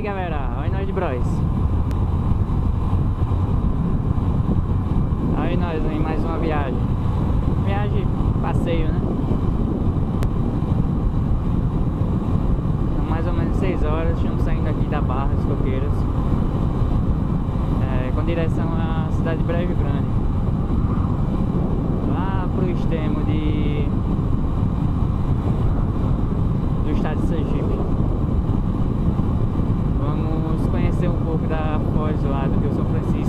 aí, galera. Olha nós de bros. Aí nós em mais uma viagem. mais lá que o São Francisco.